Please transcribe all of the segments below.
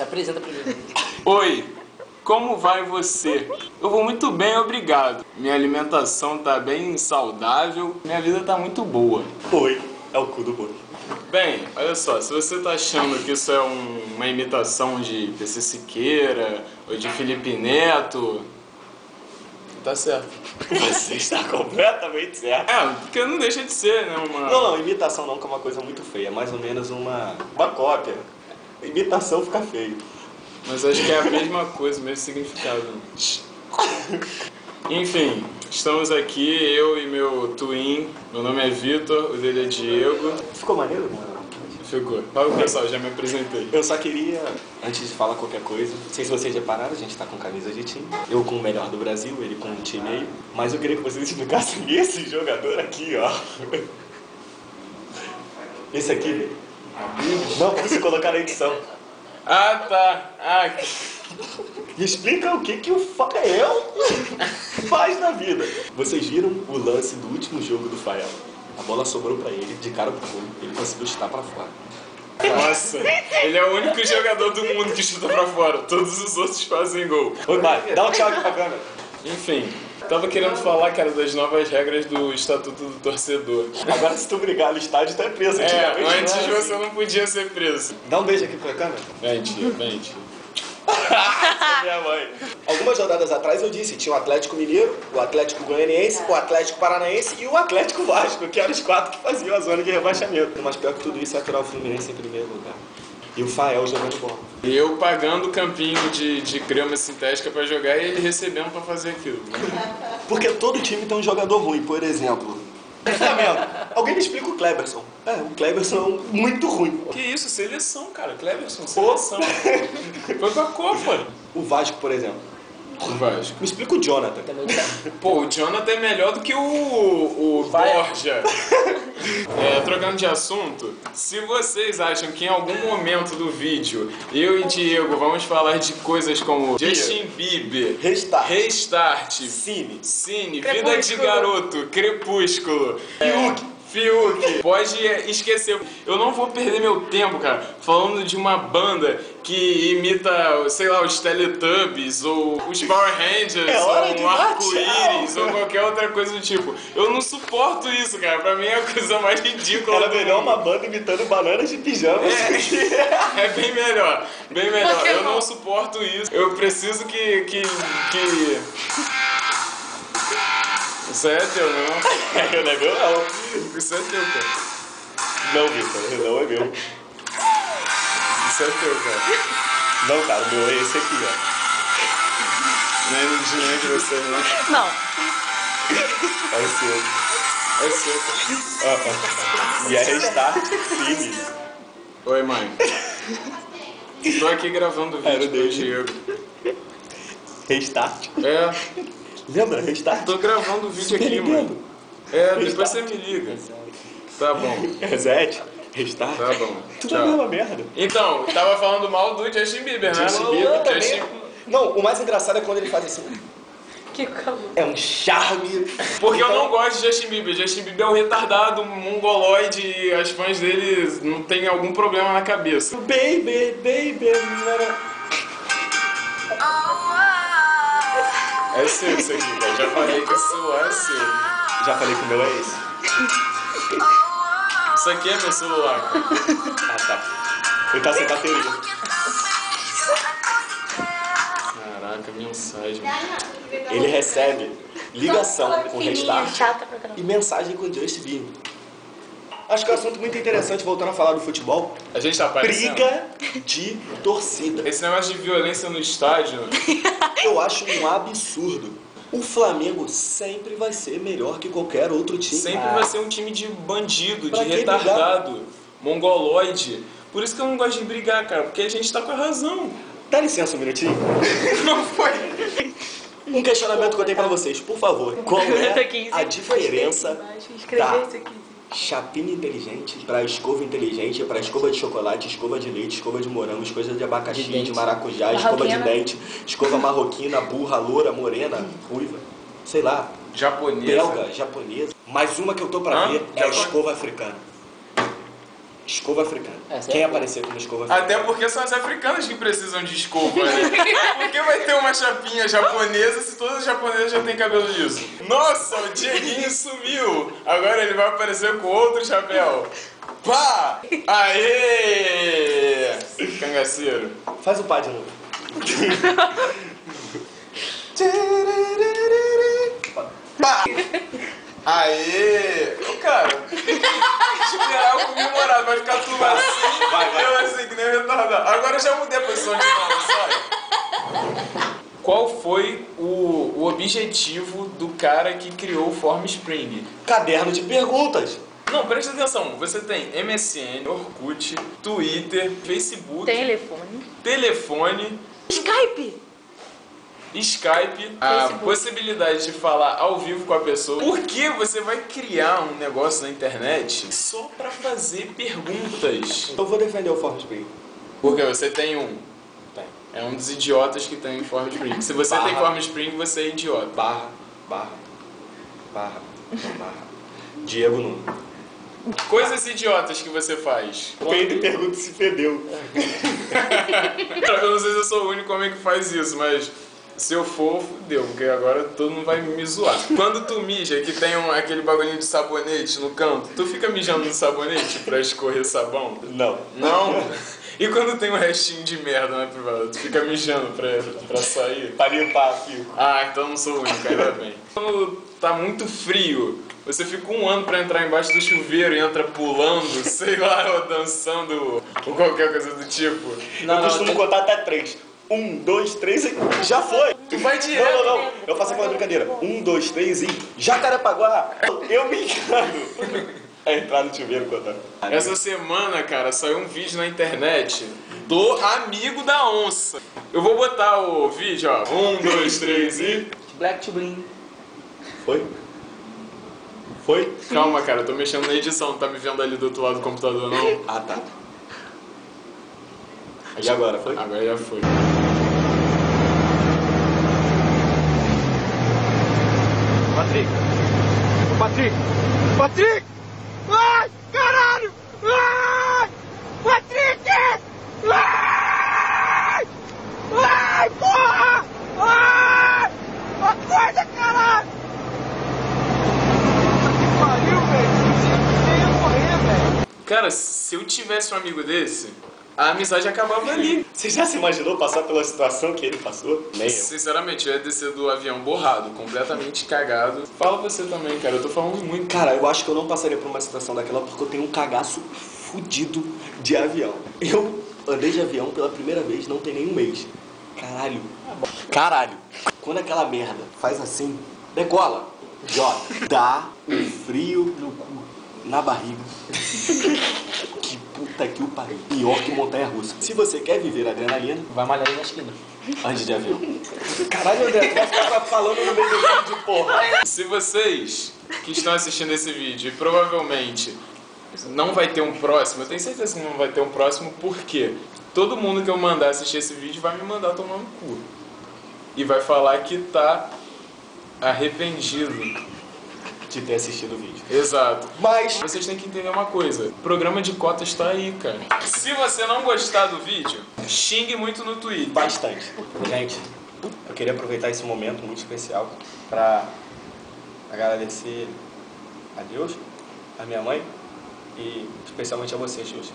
Se apresenta primeiro. Oi, como vai você? Eu vou muito bem, obrigado. Minha alimentação tá bem saudável, minha vida tá muito boa. Oi, é o cu do boi. Bem, olha só, se você tá achando que isso é um- uma imitação de PC Siqueira ou de Felipe Neto, tá certo. Você está completamente certo. É, porque não deixa de ser, né? Uma... Não, não, imitação não, que é uma coisa muito feia. É mais ou menos uma, uma cópia. Imitação fica feio. Mas acho que é a mesma coisa, o mesmo significado. Enfim, estamos aqui, eu e meu twin. Meu nome é Vitor, o dele é Diego. Ficou maneiro, mano? Ficou. Fala pessoal, já me apresentei. Eu só queria, antes de falar qualquer coisa, não sei se vocês repararam, a gente tá com camisa de time. Eu com o melhor do Brasil, ele com um time aí. Mas eu queria que vocês explicassem esse jogador aqui, ó. Esse aqui. Não, pra você colocar na edição. Ah, tá. Ah, Me explica o que, que o Fael faz na vida. Vocês viram o lance do último jogo do Fael? A bola sobrou pra ele, de cara pro gol. Ele conseguiu chutar pra fora. nossa. Ele é o único jogador do mundo que chuta pra fora. Todos os outros fazem gol. Ô, vai, dá um tchau aqui pra câmera. Enfim, tava querendo falar, cara, das novas regras do Estatuto do Torcedor. Agora, se tu brigar no estádio, tu é preso. É, Antigamente, não antes era você assim. não podia ser preso. Dá um beijo aqui pra câmera. Vem, tia, vem, tia. Minha mãe. Algumas rodadas atrás eu disse, tinha o Atlético Mineiro, o Atlético Goianiense, o Atlético Paranaense e o Atlético Vasco, que eram os quatro que faziam a zona de rebaixamento. Mas pior que tudo isso é aturar o Fluminense em primeiro lugar. E o Fael jogando bola. E eu pagando o campinho de, de grama sintética pra jogar e ele recebendo pra fazer aquilo. Porque todo time tem um jogador ruim, por exemplo. Flamengo. Alguém me explica o Kleberson. É, o Kleberson é muito ruim. Que isso, seleção, cara. Cleverson, seleção. Foi pra Copa. O Vasco, por exemplo. O Vasco. Me explica o Jonathan. Pô, o Jonathan é melhor do que o, o Borja. É, trocando de assunto, se vocês acham que em algum momento do vídeo eu e Diego vamos falar de coisas como Justin Bieber, Restart. Restart, Cine. Cine, Vida de. Garoto, Crepúsculo, Fiuk. Fiuk, pode esquecer. Eu não vou perder meu tempo, cara, falando de uma banda que imita, sei lá, os Teletubbies ou os Power Rangers É ou um arco-íris ou qualquer outra coisa do tipo. Eu não suporto isso, cara. Pra mim é a coisa mais ridícula Era do melhor mundo. uma banda imitando bananas de pijama. É bem melhor, bem melhor. Eu não suporto isso. Eu preciso que. que. que. Isso aí é teu, não? Eu não é meu, não. Isso é teu, cara. Não, Vitor, não é meu. Isso é teu, cara. Não, cara, o meu é esse aqui, ó. Não é dinheiro de você, não. Não. É o seu. É seu, cara. Ah, ah. E é Restart Cine. Oi, mãe. Tô aqui gravando o Era vídeo do dele. Diego. Restart. É, Lembra? Restart. tô gravando o vídeo aqui, mano. É, depois você me liga. Tá bom, Reset. Restart. tá bom. Tudo a Tchau. mesma merda. Então, tava falando mal do Justin Bieber, né? Justin Bieber também. Justin- Não, o mais engraçado é quando ele faz assim. Que calor. É um charme. Porque eu Então, não gosto de Justin Bieber. Justin Bieber é um retardado, um mongoloide e as fãs dele não tem algum problema na cabeça. Baby, baby. É seu isso aqui, cara. Já falei que esse celular é seu. Já falei que o meu é esse. Isso aqui é meu celular. Ah, tá. Ele tá sem bateria. Caraca, mensagem. Ele recebe ligação com Restart pra caramba. e mensagem com Just Bieber. Acho que é um assunto muito interessante, voltando a falar do futebol. A gente tá aparecendo. Briga de torcida. Esse negócio de violência no estádio. Eu acho um absurdo. O Flamengo sempre vai ser melhor que qualquer outro time. Sempre vai ser um time de bandido, Pra de retardado, mongoloide. Por isso que eu não gosto de brigar, cara, porque a gente tá com a razão. Dá licença um minutinho. Não foi. Um questionamento que eu tenho pra vocês, por favor. Qual é 15. a diferença da isso aqui. Chapinha inteligente pra escova inteligente, pra escova de chocolate, escova de leite, escova de morango, escova de abacaxi, De de, maracujá, escova de dente, escova marroquina, burra, loura, morena, ruiva, sei lá, Japonesa. belga, japonesa. Mais uma que eu tô pra Hã? ver é a escova africana. Escova africana. Essa é Quem boa. aparecer com uma escova africana? Até porque são as africanas que precisam de escova, né? Porque vai ter uma chapinha japonesa se todas as japonesas já têm cabelo liso. Nossa, o Dieguinho sumiu! Agora ele vai aparecer com outro chapéu. Pá! Aê! Cangaceiro. Faz o pá de novo. Pá! Aê! Ô, cara, comemorado, vai ficar tudo assim, Vai, vai. eu assim, que nem retardado. Agora eu já mudei a posição de mão, sabe? Qual foi o, o objetivo do cara que criou o Formspring? Caderno de perguntas. Não, presta atenção, você tem MSN, Orkut, Twitter, Facebook, Telefone. telefone, Skype. Skype, a Facebook. possibilidade de falar ao vivo com a pessoa. Por que você vai criar um negócio na internet só pra fazer perguntas? Eu vou defender o Formspring. Porque você tem um. Tem. É um dos idiotas que tem Formspring. Se você tem Barra. Formspring, você é idiota. Barra, barra, barra, barra. Diego Nuno. Coisas idiotas que você faz. Pedro pergunta se fedeu. Eu não sei se eu sou o único homem que faz isso, mas se eu for, fudeu, porque agora todo mundo vai me zoar. Quando tu mija, que tem um, aquele bagulhinho de sabonete no canto, tu fica mijando no sabonete pra escorrer sabão? Não. Não? E quando tem um restinho de merda na privada, tu fica mijando pra, pra sair? Pra limpar, filho. Ah, então não sou o único, ainda bem. Quando tá muito frio, você fica um ano pra entrar embaixo do chuveiro e entra pulando, sei lá, ou dançando, ou qualquer coisa do tipo. Não, eu não, costumo tem- contar até três. Um, dois, três e já foi. Tu vai Não, direto. não, não. Eu faço aquela brincadeira. Um, dois, três e Jacarepaguá. Eu me engano. É entrar no chuveiro contando. Essa semana, cara, saiu um vídeo na internet do amigo da onça. Eu vou botar o vídeo, ó. Um, dois, três e. Black to Bling. Foi? Foi? Calma, cara, eu tô mexendo na edição, não tá me vendo ali do outro lado do computador, não? Ah, tá. E agora, foi? Agora já foi. Patrick! Ô, Patrick! Patrick! Ai, caralho! Ai! Patrick! Ai! Ai, porra! Ai! Acorda, caralho! Que velho! Morrer, velho! Cara, se eu tivesse um amigo desse, a amizade acabava ali. Você já se imaginou passar pela situação que ele passou? Nem eu. Sinceramente, eu ia descer do avião borrado, completamente cagado. Fala você também, cara, eu tô falando muito. Cara, eu acho que eu não passaria por uma situação daquela porque eu tenho um cagaço fudido de avião. Eu andei de avião pela primeira vez, não tem nem um mês. Caralho. Caralho. Quando aquela merda faz assim, decola. Jota, dá um frio no cu, na barriga. Que puta que o pariu. Pior que montanha russa. Se você quer viver adrenalina, Vai malhar aí na esquina. ande de avião. Caralho, André, tu vai ficar falando no meio do vídeo, porra. Se vocês que estão assistindo esse vídeo e provavelmente não vai ter um próximo, eu tenho certeza que não vai ter um próximo, porque todo mundo que eu mandar assistir esse vídeo vai me mandar tomar no cu. E vai falar que tá arrependido. De ter assistido o vídeo. Exato. Mas Vocês têm que entender uma coisa: o programa de cotas está aí, cara. Se você não gostar do vídeo, xingue muito no Twitter. Bastante. Gente, eu queria aproveitar esse momento muito especial para agradecer a Deus, a minha mãe e especialmente a você, Xuxa.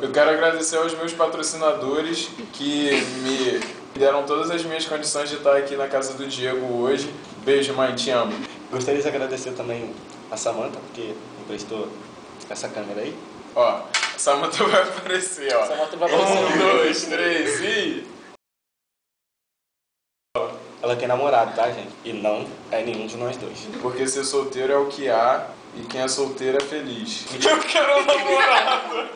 Eu quero agradecer aos meus patrocinadores que me deram todas as minhas condições de estar aqui na casa do Diego hoje. Beijo, mãe, te amo. Gostaria de agradecer também a Samantha, porque emprestou essa câmera aí. Ó, a Samanta vai aparecer, ó. Samantha vai aparecer. Um, dois, três e. Ela tem namorado, tá, gente? E não é nenhum de nós dois. Porque ser solteiro é o que há e quem é solteiro é feliz. Eu quero um namorado!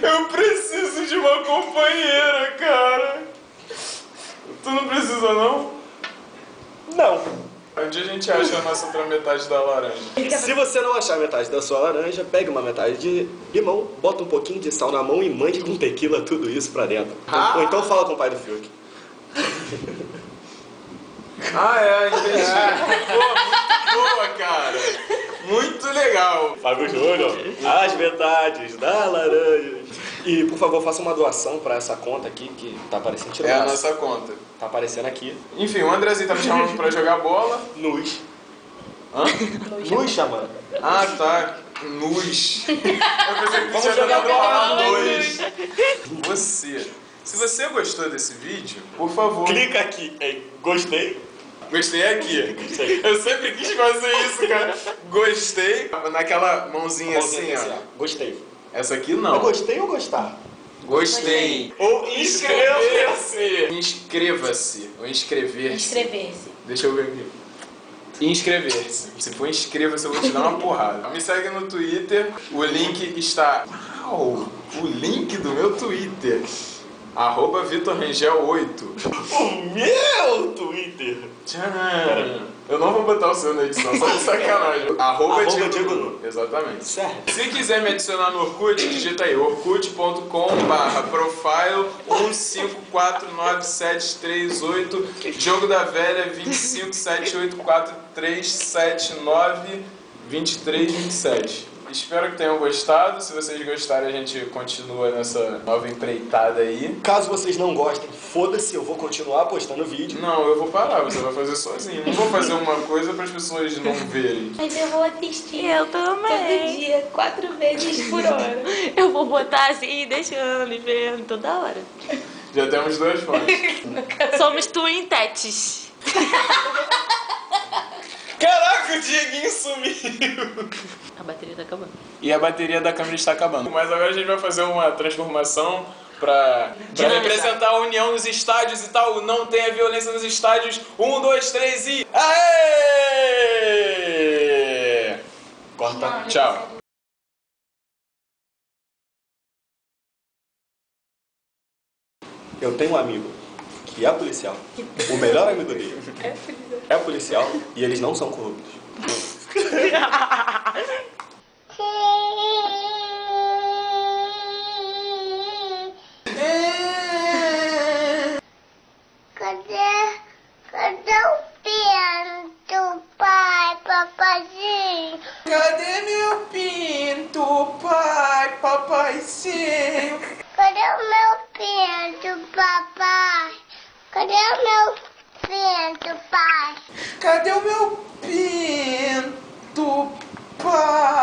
Eu preciso de uma companheira, cara! Tu não precisa, não? Não. Onde a gente acha a nossa outra metade da laranja? Se você não achar metade da sua laranja, pegue uma metade de limão, bota um pouquinho de sal na mão e mande com tequila tudo isso pra dentro. Ah. Ou então fala com o pai do Fiuk. Ah, é, entendi. Pô, muito boa, cara. Muito legal. Fábio Júnior, as metades da laranja. E, por favor, faça uma doação pra essa conta aqui, que tá aparecendo. Tira É a nossa conta. Tá aparecendo aqui. Enfim, o Andrezinho tá me chamando pra jogar bola. Nus. Hã? Nus chamando. Ah, tá. Nus. Eu pensei que Vamos tinha jogar bola. luz. Você. Se você gostou desse vídeo, por favor. Clica aqui em gostei. Gostei aqui. Eu sempre quis fazer isso, cara. Gostei. Naquela mãozinha assim, Mãozinha ó. Gostei. Essa aqui não. gostei ou gostar? Gostei. Ou inscrever-se. Inscreva-se. Ou inscrever-se. Inscrever-se. Deixa eu ver aqui. Inscrever-se. Se for inscreva-se, eu vou te dar uma porrada. Me segue no Twitter. O link está. Uau! O link do meu Twitter. Arroba VitorRangel8. O meu Twitter. Tcharam. Eu não vou botar o seu na edição, só de sacanagem. Arroba, Arroba Diego. Exatamente. Certo. Se quiser me adicionar no Orkut, digita aí orkut.com barra profile 1549738 Jogo da Velha 25784379327 Espero que tenham gostado. Se vocês gostarem, a gente continua nessa nova empreitada aí. Caso vocês não gostem, foda-se, eu vou continuar postando vídeo. Não, eu vou parar, você vai fazer sozinho. Não vou fazer uma coisa para as pessoas não verem. Mas eu vou assistir Eu todo também. dia, quatro vezes por hora. Eu vou botar assim, deixando e vendo toda hora. Já temos dois fãs. Somos twin tetes. Caraca, o Dieguinho sumiu! A bateria tá acabando. E a bateria da câmera está acabando. Mas agora a gente vai fazer uma transformação pra, pra representar a união nos estádios e tal. Não tenha violência nos estádios. Um, dois, três e. Aê! Corta. Tchau. Eu tenho um amigo que é policial. O melhor amigo dele é policial e eles não são corruptos. Cadê? Cadê o piano do pai, papazinho? Cadê meu pinto, pai, papaizinho? Cadê o meu piano, papai? Cadê o meu pinto, pai? Cadê o meu pinto, pai?